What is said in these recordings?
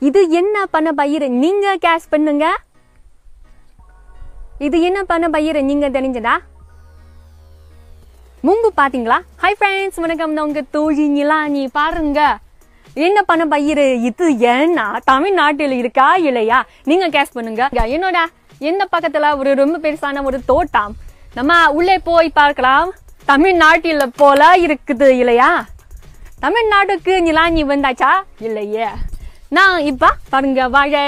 இது என்ன பண்ண பயிர்? நீங்க கேஷ் பண்ணுங்க. இது என்ன பண்ண பயிர்? நீங்க தெரிஞ்சதா? முன்பு பாத்தீங்களா? ஹாய் ஃப்ரெண்ட்ஸ் வணக்கம். நான் உங்க தோழி நிலானி. பாருங்க. என்ன பண்ண பயிர்? இது ஏன்னா தமிழ்நாட்டில் இருக்கா இல்லையா? நீங்க கேஸ் பண்ணுங்க. என்னோட எந்த பக்கத்துல ஒரு ரொம்ப பெருசான ஒரு தோட்டம்? நம்ம உள்ளே போய் பார்க்கலாம். தமிழ்நாட்டில் போல இருக்குது இல்லையா? தமிழ்நாட்டுக்கு நிலாஞ்சி வந்தாச்சா? இல்லையே. நான் இப்போ பாருங்க வாழை.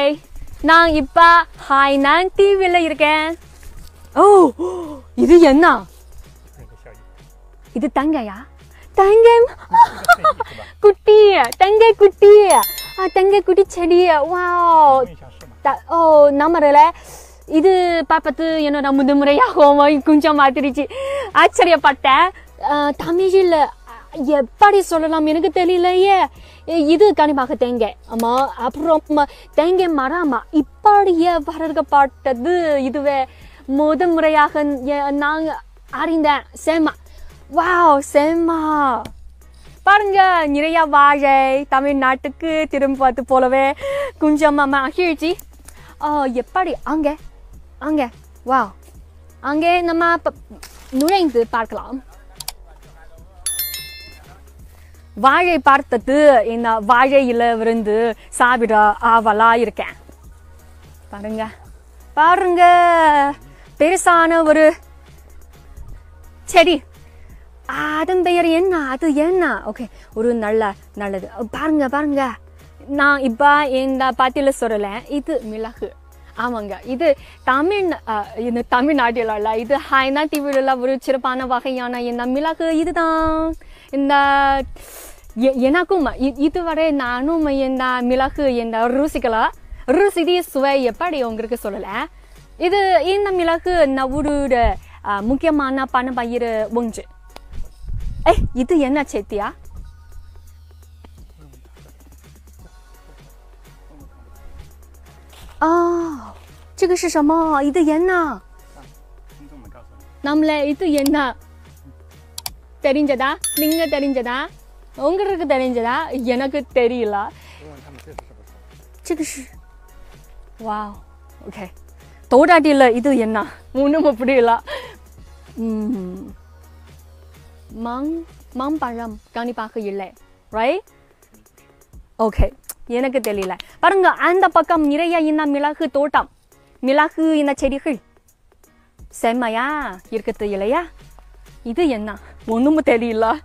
நான் இப்போ ஹாய்னான் டிவியில் இருக்கேன். ஓ இது என்ன? இது தங்கையா? தங்கை குட்டி தங்கை குட்டி தங்கை குட்டி செடி வா ஓ நம்மள இது பார்ப்பது என்னோட முதுமுறையாகவும் கொஞ்சம் மாத்திருச்சு. ஆச்சரியப்பட்டேன். தமிழில் எப்படி சொல்லலாம்? எனக்கு தெரியலையே. இது கண்டிப்பாக தேங்காய். ஆமா அப்புறம் தேங்காய் மரமா. இப்படியே வளர்க்கப்பட்டது இதுவே. முத முறையாக நாங்க அறிந்தேன். சேமா. வாவ் சேமா. பாருங்க நிறைய வாழை தமிழ்நாட்டுக்கு திரும்ப பார்த்து போலவே. கொஞ்சம் மகிழ்ச்சி. எப்படி? அங்கே அங்கே. வா அங்கே நம்ம ப- நுழைந்து பார்க்கலாம். வாழை பார்த்தது இந்த வாழையில விருந்து சாப்பிட ஆவலா இருக்கேன். பாருங்க. பாருங்க. பெருசான ஒரு செடி. அதன் பெயர் என்ன? அது என்ன? ஓகே ஒரு நல்ல நல்லது. பாருங்க பாருங்க. நான் இப்போ இந்த பாட்டில சொல்லல. இது மிளகு. ஆமாங்க. இது தமிழ் இது தமிழ்நாட்டில் இது ஹைனா டிவியில் ஒரு சிறப்பான வகையான என்ன மிளகு. இதுதான். இந்த எ- எனக்கும் இ- இதுவரை நானும் இந்த மிளகு இந்த ருசிகளை ருசி சுவை எப்படி உங்களுக்கு சொல்லல இது இந்த மிளகு நவரோட அஹ், முக்கியமான பண பயிர் ஒன்று哎，இது என்ன செத்தியா啊，这个是什么？இது என்ன？听众们告诉你， நம்மள இது என்ன தெரிஞ்சதா? நீங்க தெரிஞ்சதா? உங்களுக்கு தெரிஞ்சதா? எனக்கு தெரியல. வா ஓகே. தோடாட்டியில் இது என்ன? ஒன்றும் புரியல மாங் மாம்பழம் கண்டிப்பாக இல்லை. ரை ஓகே. எனக்கு தெரியல. பாருங்க அந்த பக்கம் நிறைய இந்த மிளகு தோட்டம். மிளகு இந்த செடிகள். செம்மையா இருக்குது இல்லையா? இது என்ன? 我那么得力了，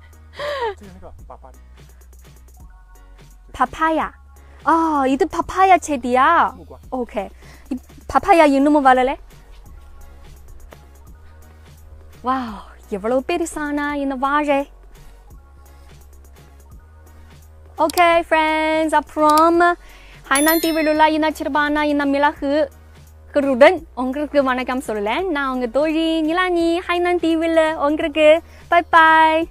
爬爬呀，啊，一头爬爬呀，吃的呀，OK，你爬爬呀赢那么完了嘞？哇，一会儿喽，别的山呢赢了瓦热，OK，Friends，I promise，海南 TV 罗拉赢了赤巴纳，赢了米拉湖。ருடன் உங்களுக்கு வணக்கம் சொல்லலை நான் உங்கள் தோழி நிலானி. ஹைனான் தீவில் உங்களுக்கு. Bye bye